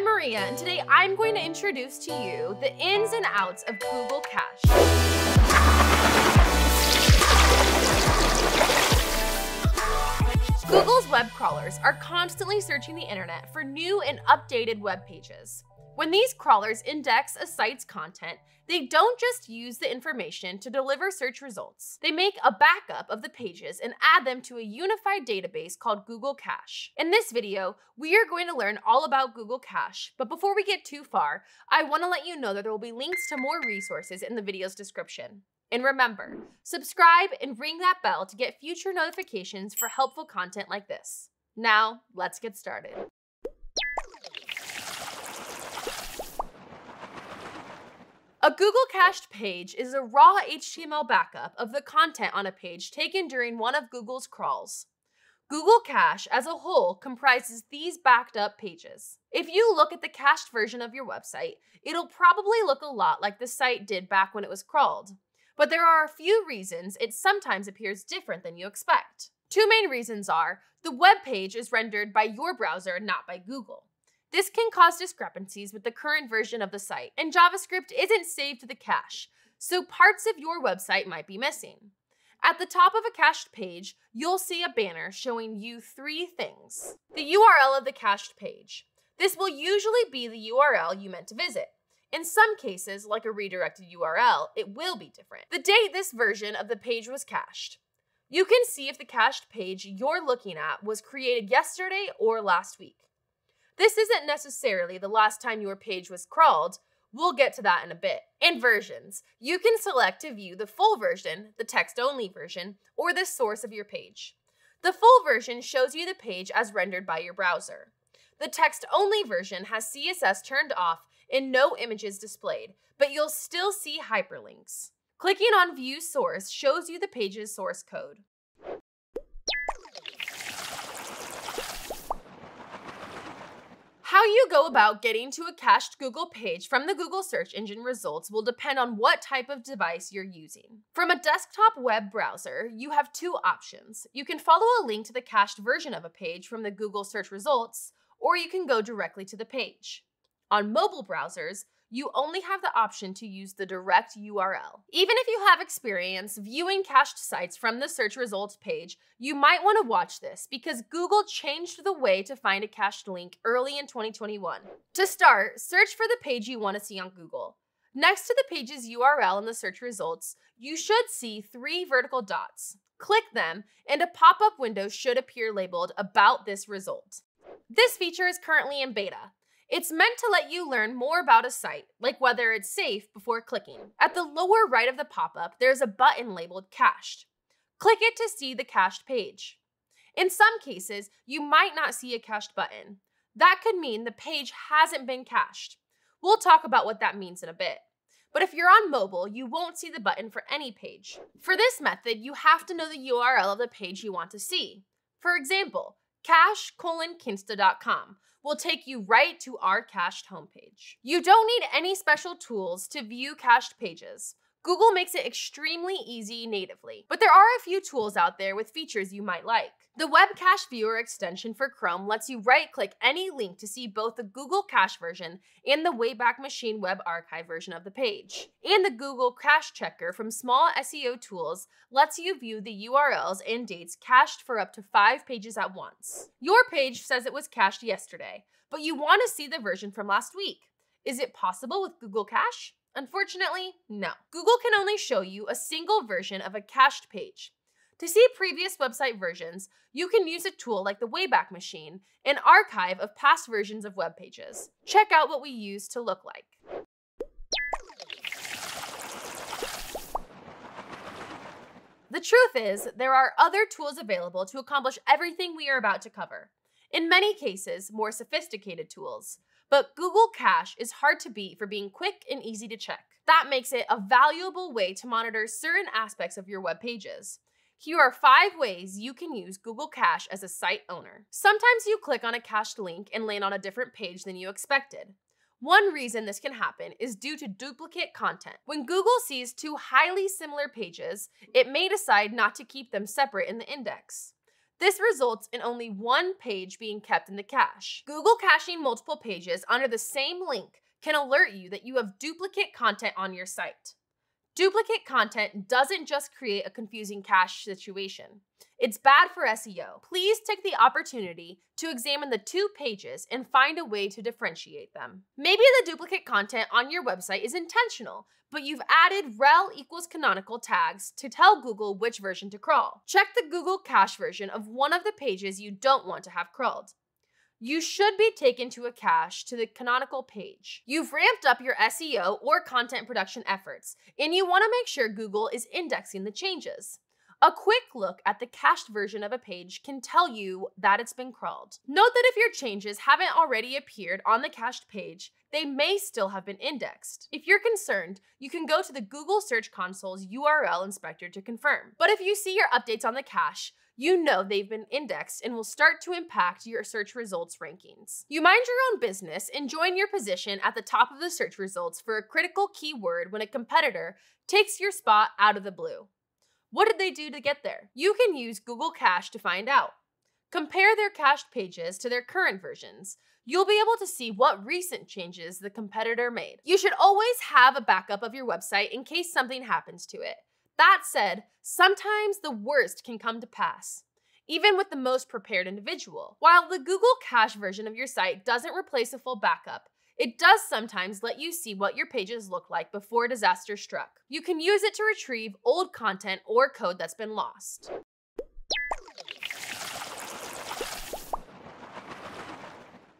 I'm Maria, and today I'm going to introduce to you the ins and outs of Google Cache. Google's web crawlers are constantly searching the internet for new and updated web pages. When these crawlers index a site's content, they don't just use the information to deliver search results. They make a backup of the pages and add them to a unified database called Google Cache. In this video, we are going to learn all about Google Cache, but before we get too far, I want to let you know that there will be links to more resources in the video's description. And remember, subscribe and ring that bell to get future notifications for helpful content like this. Now, let's get started. A Google cached page is a raw HTML backup of the content on a page taken during one of Google's crawls. Google Cache as a whole comprises these backed up pages. If you look at the cached version of your website, it'll probably look a lot like the site did back when it was crawled. But there are a few reasons it sometimes appears different than you expect. Two main reasons are the web page is rendered by your browser, not by Google. This can cause discrepancies with the current version of the site, and JavaScript isn't saved to the cache, so parts of your website might be missing. At the top of a cached page, you'll see a banner showing you three things. The URL of the cached page. This will usually be the URL you meant to visit. In some cases, like a redirected URL, it will be different. The date this version of the page was cached. You can see if the cached page you're looking at was created yesterday or last week. This isn't necessarily the last time your page was crawled. We'll get to that in a bit. And versions, you can select to view the full version, the text-only version, or the source of your page. The full version shows you the page as rendered by your browser. The text-only version has CSS turned off and no images displayed, but you'll still see hyperlinks. Clicking on View Source shows you the page's source code. How you go about getting to a cached Google page from the Google search engine results will depend on what type of device you're using. From a desktop web browser, you have two options. You can follow a link to the cached version of a page from the Google search results, or you can go directly to the page. On mobile browsers, you only have the option to use the direct URL. Even if you have experience viewing cached sites from the search results page, you might want to watch this because Google changed the way to find a cached link early in 2021. To start, search for the page you want to see on Google. Next to the page's URL in the search results, you should see three vertical dots. Click them, and a pop up window should appear labeled About this result. This feature is currently in beta, it's meant to let you learn more about a site, like whether it's safe before clicking. At the lower right of the pop-up, there's a button labeled Cached. Click it to see the cached page. In some cases, you might not see a cached button. That could mean the page hasn't been cached. We'll talk about what that means in a bit. But if you're on mobile, you won't see the button for any page. For this method, you have to know the URL of the page you want to see. For example, cache-kinsta.com will take you right to our cached homepage. You don't need any special tools to view cached pages. Google makes it extremely easy natively, but there are a few tools out there with features you might like. The Web Cache Viewer extension for Chrome lets you right-click any link to see both the Google Cache version and the Wayback Machine Web Archive version of the page. And the Google Cache Checker from Small SEO Tools lets you view the URLs and dates cached for up to five pages at once. Your page says it was cached yesterday, but you want to see the version from last week. Is it possible with Google Cache? Unfortunately, no. Google can only show you a single version of a cached page. To see previous website versions, you can use a tool like the Wayback Machine, an archive of past versions of web pages. Check out what we use to look like. The truth is, there are other tools available to accomplish everything we are about to cover. In many cases, more sophisticated tools. But Google Cache is hard to beat for being quick and easy to check. That makes it a valuable way to monitor certain aspects of your web pages. Here are five ways you can use Google Cache as a site owner. Sometimes you click on a cached link and land on a different page than you expected. One reason this can happen is due to duplicate content. When Google sees two highly similar pages, it may decide not to keep them separate in the index. This results in only one page being kept in the cache. Google caching multiple pages under the same link can alert you that you have duplicate content on your site. Duplicate content doesn't just create a confusing cache situation. It's bad for SEO. Please take the opportunity to examine the two pages and find a way to differentiate them. Maybe the duplicate content on your website is intentional, but you've added rel equals canonical tags to tell Google which version to crawl. Check the Google cache version of one of the pages you don't want to have crawled you should be taken to a cache to the canonical page. You've ramped up your SEO or content production efforts, and you want to make sure Google is indexing the changes. A quick look at the cached version of a page can tell you that it's been crawled. Note that if your changes haven't already appeared on the cached page, they may still have been indexed. If you're concerned, you can go to the Google Search Console's URL inspector to confirm. But if you see your updates on the cache, you know they've been indexed and will start to impact your search results rankings. You mind your own business and join your position at the top of the search results for a critical keyword when a competitor takes your spot out of the blue. What did they do to get there? You can use Google Cache to find out. Compare their cached pages to their current versions. You'll be able to see what recent changes the competitor made. You should always have a backup of your website in case something happens to it. That said, sometimes the worst can come to pass, even with the most prepared individual. While the Google Cache version of your site doesn't replace a full backup, it does sometimes let you see what your pages look like before disaster struck. You can use it to retrieve old content or code that's been lost.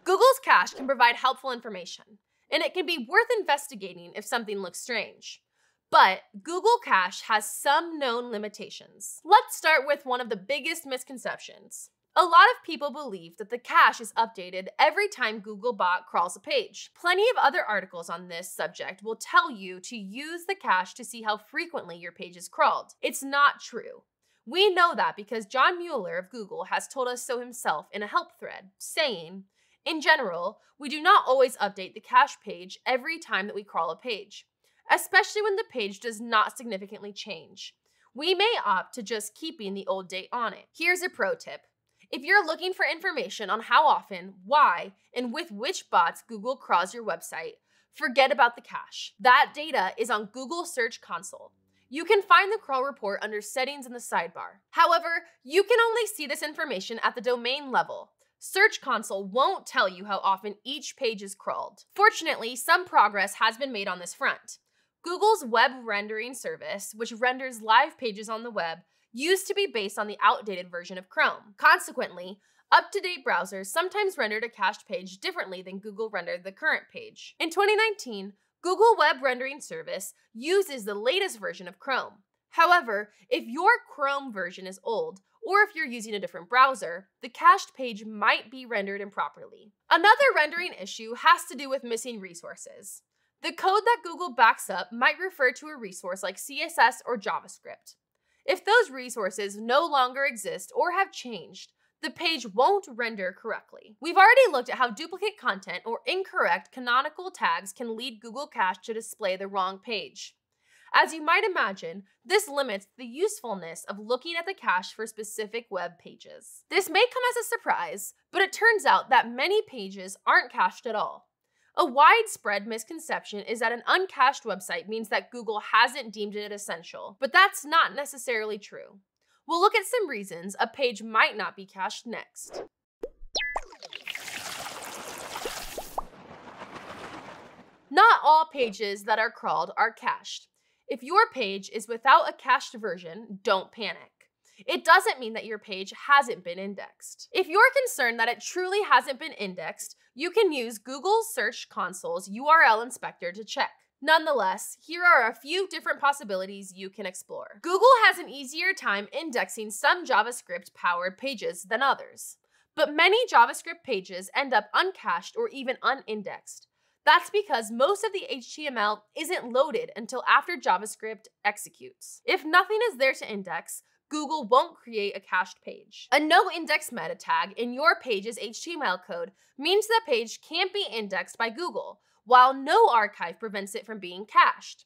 Google's cache can provide helpful information, and it can be worth investigating if something looks strange. But Google Cache has some known limitations. Let's start with one of the biggest misconceptions. A lot of people believe that the cache is updated every time Googlebot crawls a page. Plenty of other articles on this subject will tell you to use the cache to see how frequently your page is crawled. It's not true. We know that because John Mueller of Google has told us so himself in a help thread, saying, In general, we do not always update the cache page every time that we crawl a page especially when the page does not significantly change. We may opt to just keeping the old date on it. Here's a pro tip. If you're looking for information on how often, why, and with which bots Google crawls your website, forget about the cache. That data is on Google Search Console. You can find the crawl report under Settings in the sidebar. However, you can only see this information at the domain level. Search Console won't tell you how often each page is crawled. Fortunately, some progress has been made on this front. Google's web rendering service, which renders live pages on the web, used to be based on the outdated version of Chrome. Consequently, up to date browsers sometimes rendered a cached page differently than Google rendered the current page. In 2019, Google Web Rendering Service uses the latest version of Chrome. However, if your Chrome version is old, or if you're using a different browser, the cached page might be rendered improperly. Another rendering issue has to do with missing resources. The code that Google backs up might refer to a resource like CSS or JavaScript. If those resources no longer exist or have changed, the page won't render correctly. We've already looked at how duplicate content or incorrect canonical tags can lead Google Cache to display the wrong page. As you might imagine, this limits the usefulness of looking at the cache for specific web pages. This may come as a surprise, but it turns out that many pages aren't cached at all. A widespread misconception is that an uncached website means that Google hasn't deemed it essential, but that's not necessarily true. We'll look at some reasons a page might not be cached next. Not all pages that are crawled are cached. If your page is without a cached version, don't panic. It doesn't mean that your page hasn't been indexed. If you're concerned that it truly hasn't been indexed, you can use Google Search Console's URL inspector to check. Nonetheless, here are a few different possibilities you can explore. Google has an easier time indexing some JavaScript powered pages than others, but many JavaScript pages end up uncached or even unindexed. That's because most of the HTML isn't loaded until after JavaScript executes. If nothing is there to index, Google won't create a cached page. A no index meta tag in your page's HTML code means the page can't be indexed by Google, while no archive prevents it from being cached.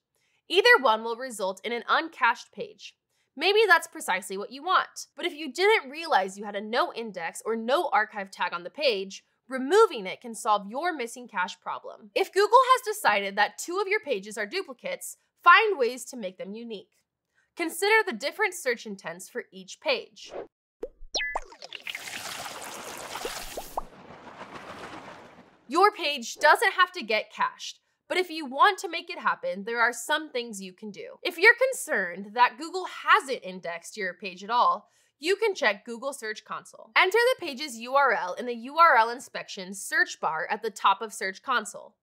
Either one will result in an uncached page. Maybe that's precisely what you want. But if you didn't realize you had a no index or no archive tag on the page, removing it can solve your missing cache problem. If Google has decided that two of your pages are duplicates, find ways to make them unique. Consider the different search intents for each page. Your page doesn't have to get cached, but if you want to make it happen, there are some things you can do. If you're concerned that Google hasn't indexed your page at all, you can check Google Search Console. Enter the page's URL in the URL inspection search bar at the top of Search Console.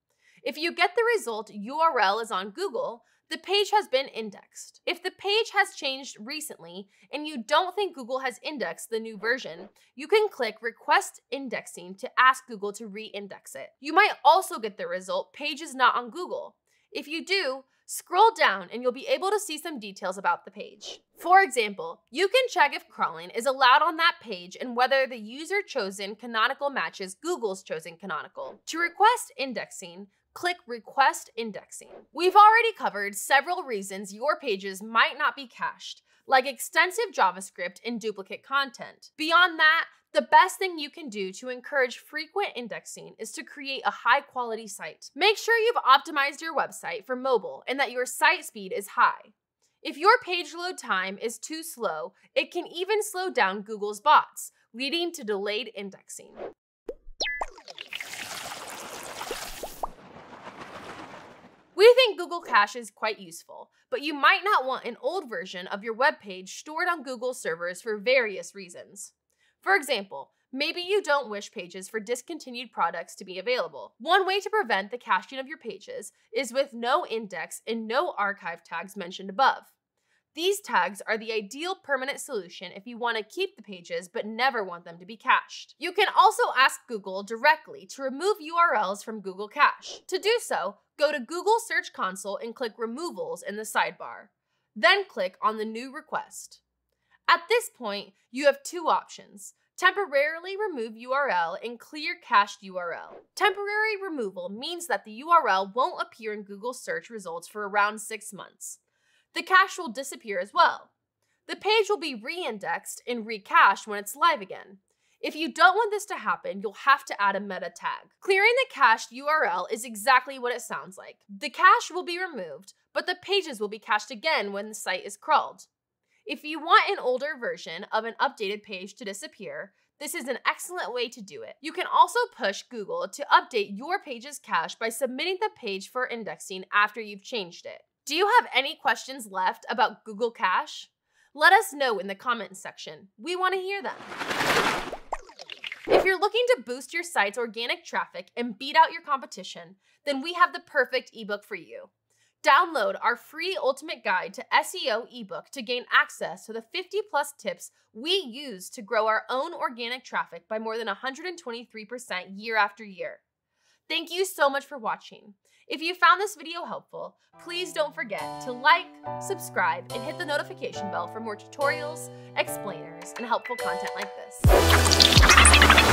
If you get the result URL is on Google, the page has been indexed. If the page has changed recently and you don't think Google has indexed the new version, you can click Request Indexing to ask Google to re-index it. You might also get the result Page is not on Google. If you do, scroll down and you'll be able to see some details about the page. For example, you can check if crawling is allowed on that page and whether the user chosen canonical matches Google's chosen canonical. To request indexing, click Request Indexing. We've already covered several reasons your pages might not be cached, like extensive JavaScript and duplicate content. Beyond that, the best thing you can do to encourage frequent indexing is to create a high quality site. Make sure you've optimized your website for mobile and that your site speed is high. If your page load time is too slow, it can even slow down Google's bots, leading to delayed indexing. Google Cache is quite useful, but you might not want an old version of your web page stored on Google servers for various reasons. For example, maybe you don't wish pages for discontinued products to be available. One way to prevent the caching of your pages is with no index and no archive tags mentioned above. These tags are the ideal permanent solution if you want to keep the pages but never want them to be cached. You can also ask Google directly to remove URLs from Google Cache. To do so, Go to Google Search Console and click Removals in the sidebar. Then click on the new request. At this point, you have two options. Temporarily remove URL and clear cached URL. Temporary removal means that the URL won't appear in Google search results for around six months. The cache will disappear as well. The page will be re-indexed and recached when it's live again. If you don't want this to happen, you'll have to add a meta tag. Clearing the cached URL is exactly what it sounds like. The cache will be removed, but the pages will be cached again when the site is crawled. If you want an older version of an updated page to disappear, this is an excellent way to do it. You can also push Google to update your page's cache by submitting the page for indexing after you've changed it. Do you have any questions left about Google Cache? Let us know in the comments section. We want to hear them. If you're looking to boost your site's organic traffic and beat out your competition, then we have the perfect ebook for you. Download our free ultimate guide to SEO ebook to gain access to the 50 plus tips we use to grow our own organic traffic by more than 123% year after year. Thank you so much for watching. If you found this video helpful, please don't forget to like, subscribe, and hit the notification bell for more tutorials, explainers, and helpful content like this.